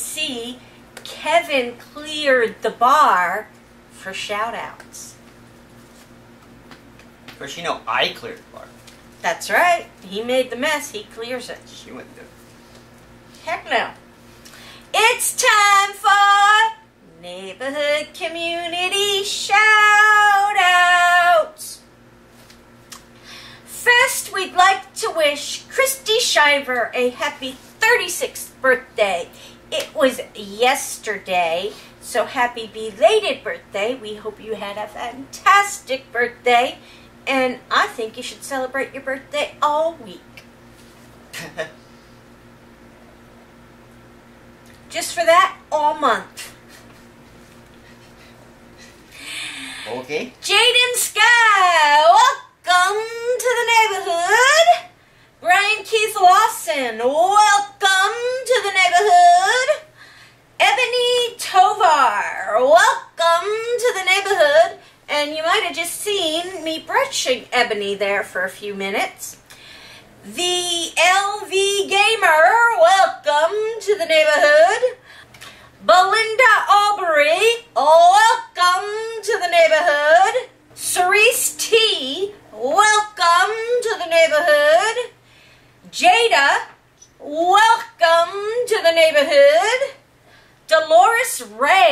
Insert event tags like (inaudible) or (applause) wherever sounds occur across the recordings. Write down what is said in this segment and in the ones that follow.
as you can see, Kevin cleared the bar for shout outs. Of course, you know I cleared the bar. That's right. He made the mess, he clears it. She wouldn't do it. Heck no. It's time for neighborhood community shout outs. First, we'd like to wish Christy Shiver a happy 36th birthday. It was yesterday, so happy belated birthday. We hope you had a fantastic birthday, and I think you should celebrate your birthday all week. (laughs) Just for that, all month. okay. Jaden Sky, welcome to the neighborhood. Brian Keith Lawson, welcome the neighborhood. Ebony Tovar, welcome to the neighborhood. And you might have just seen me brushing Ebony there for a few minutes. The LV Gamer, welcome to the neighborhood. Belinda Aubrey, welcome to the neighborhood. Cerise T, welcome to the neighborhood. Jada, welcome to the neighborhood. Dolores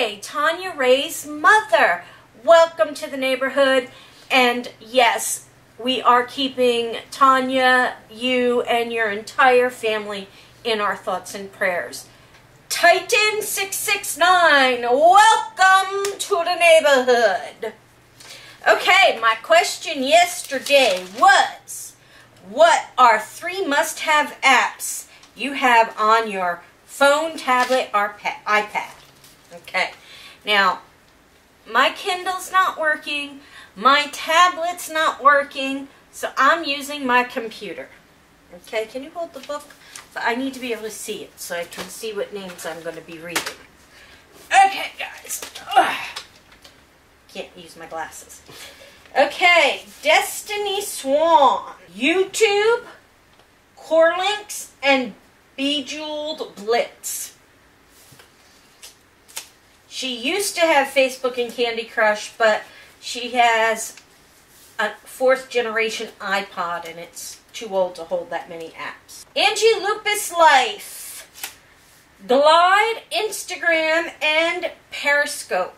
Ray, Tanya Ray's mother, welcome to the neighborhood. And yes, we are keeping Tanya, you, and your entire family in our thoughts and prayers. Titan669, welcome to the neighborhood. Okay, my question yesterday was what are three must have apps you have on your phone, tablet, or iPad? Okay, now my Kindle's not working, my tablet's not working, so I'm using my computer. Okay, can you hold the book? But I need to be able to see it so I can see what names I'm going to be reading. Okay, guys. Ugh. Can't use my glasses. Okay, Destiny Swan, YouTube, Corlinks, and Bejeweled Blitz. She used to have Facebook and Candy Crush, but she has a fourth generation iPod and it's too old to hold that many apps. Angie Lupus Life, Glide, Instagram, and Periscope.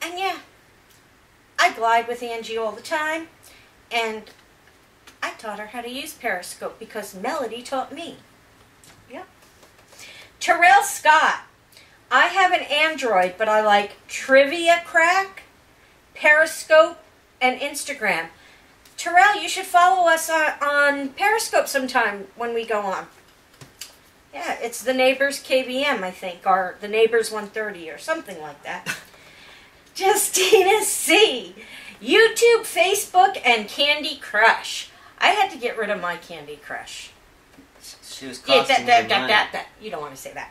And yeah, I glide with Angie all the time, and I taught her how to use Periscope because Melody taught me. Yep. Terrell Scott. I have an Android, but I like Trivia Crack, Periscope, and Instagram. Terrell, you should follow us on, on Periscope sometime when we go on. Yeah, it's the Neighbors KBM, I think, or the Neighbors 130 or something like that. (laughs) Justina C. YouTube, Facebook, and Candy Crush. I had to get rid of my Candy Crush. She was Yeah, costing that, me that, that, that, that. You don't want to say that.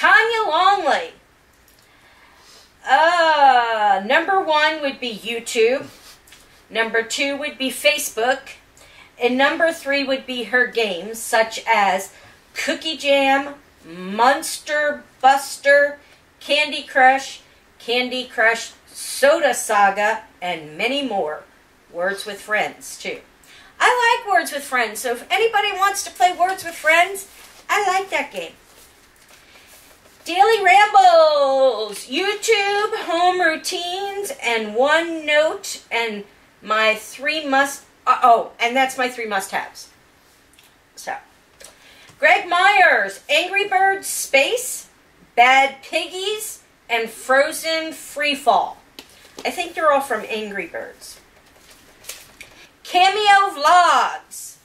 Tanya Longley. Uh, number one would be YouTube. Number two would be Facebook. And number three would be her games, such as Cookie Jam, Monster Buster, Candy Crush, Candy Crush Soda Saga, and many more. Words with Friends, too. I like Words with Friends, so if anybody wants to play Words with Friends, I like that game. Daily Rambles, YouTube, home routines, and OneNote, and my three must. Uh, oh, and that's my three must-haves. So, Greg Myers, Angry Birds Space, Bad Piggies, and Frozen Freefall. I think they're all from Angry Birds. Cameo Vlogs,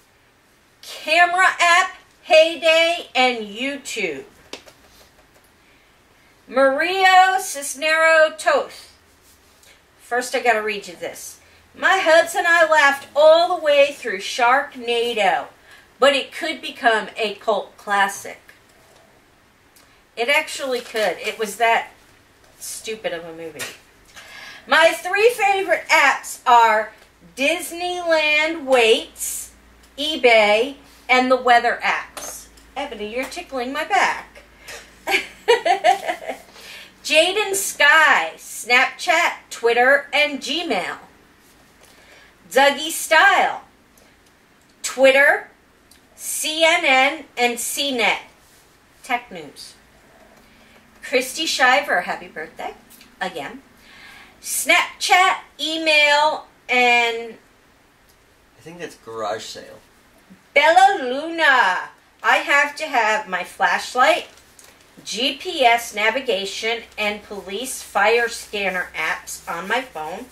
Camera App, Heyday, and YouTube. Mario Cisnero Toth. First, I gotta read you this. My hubs and I laughed all the way through Sharknado, but it could become a cult classic. It actually could. It was that stupid of a movie. My three favorite apps are Disneyland Waits, eBay, and the weather apps. Ebony, you're tickling my back. (laughs) Jaden Sky, Snapchat, Twitter, and Gmail. Dougie Style, Twitter, CNN, and CNET. Tech News. Christy Shiver, happy birthday. Again. Snapchat, email, and I think that's garage sale. Bella Luna. I have to have my flashlight, GPS navigation, and police fire scanner apps on my phone.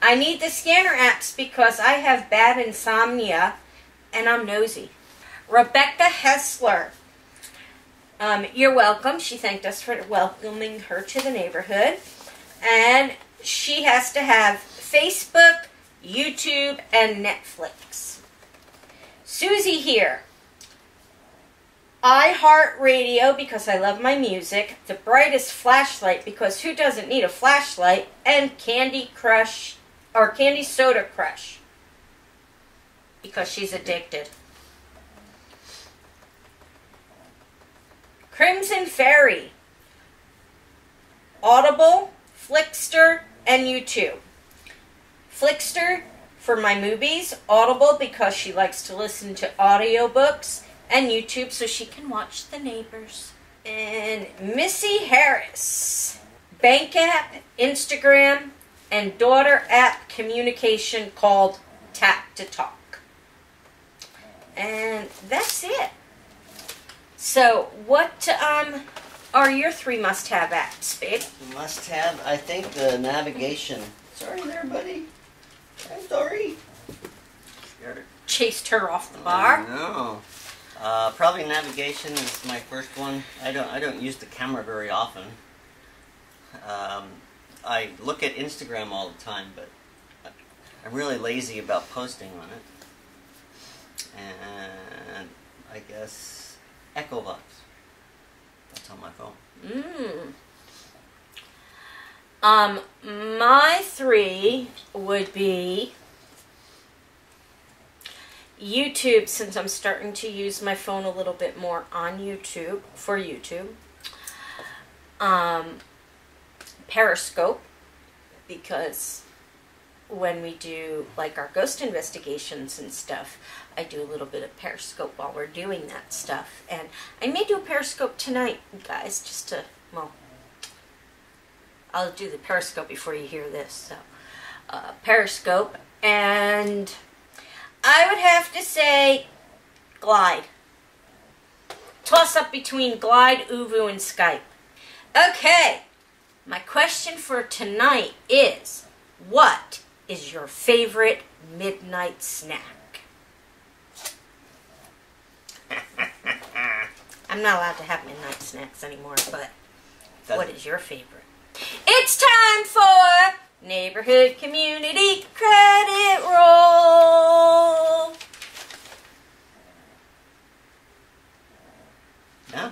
I need the scanner apps because I have bad insomnia and I'm nosy. Rebecca Hessler. Um, you're welcome. She thanked us for welcoming her to the neighborhood. And she has to have Facebook, YouTube, and Netflix. Susie here. iHeartRadio because I love my music, the brightest flashlight because who doesn't need a flashlight, and Candy Crush or Candy Soda Crush because she's addicted. Crimson Fairy, Audible, Flixster, and YouTube. Flixster for my movies, Audible because she likes to listen to audiobooks, and YouTube so she can watch the neighbors. And Missy Harris, bank app, Instagram, and daughter app communication called Tap to Talk. And that's it. So, what um, are your three must have apps, babe? Must have, I think, the navigation. Sorry there, buddy. I'm sorry. Scared. Chased her off the bar. No. Uh, probably navigation is my first one. I don't. I don't use the camera very often. Um, I look at Instagram all the time, but I'm really lazy about posting on it. And I guess Echo Box. That's on my phone. Mm. Um, my three would be YouTube, since I'm starting to use my phone a little bit more on YouTube for YouTube. Um, Periscope, because when we do like our ghost investigations and stuff, I do a little bit of Periscope while we're doing that stuff. And I may do a Periscope tonight, guys, just to, well, I'll do the Periscope before you hear this. So, uh, Periscope. And I would have to say Glide. Toss up between Glide, ooVoo, and Skype. Okay, my question for tonight is what is your favorite midnight snack? (laughs) I'm not allowed to have midnight snacks anymore, but what is your favorite? It's time for Neighborhood Community Credit Roll. Yeah.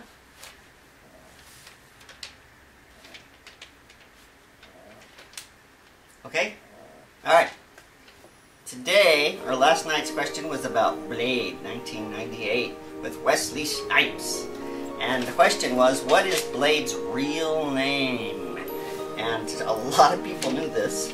Okay. All right. Today, or last was about Blade 1998 with Wesley Snipes. And the question was, what is Blade's real name? And a lot of people knew this.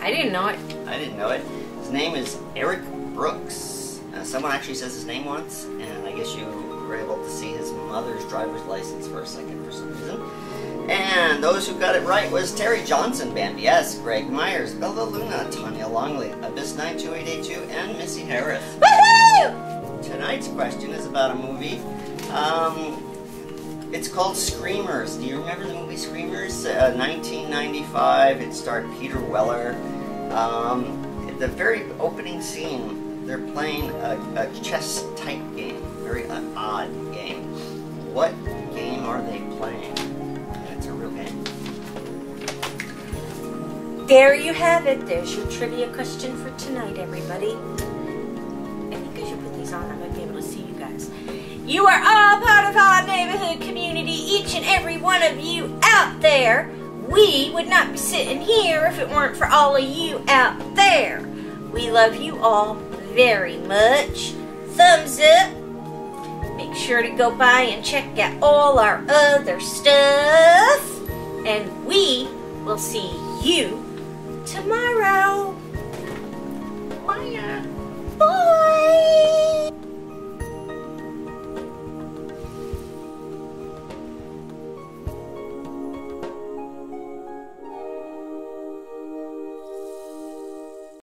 I didn't know it. I didn't know it. His name is Eric Brooks. Uh, someone actually says his name once, and I guess you were able to see his mother's driver's license for a second for some reason. And those who got it right was Terry Johnson, Bambi S, Greg Myers, Bella Luna, Tanya Longley, Abyss 92882, and Missy Harris. Woohoo! Tonight's question is about a movie. Um, it's called Screamers. Do you remember the movie Screamers? Uh, 1995. It starred Peter Weller. Um, the very opening scene, they're playing a, a chess type game, very odd game. What game are they playing? There you have it. There's your trivia question for tonight, everybody. I think I should put these on. I might be able to see you guys. You are all part of our neighborhood community, each and every one of you out there. We would not be sitting here if it weren't for all of you out there. We love you all very much. Thumbs up. Make sure to go by and check out all our other stuff. And we will see you tomorrow. Bye.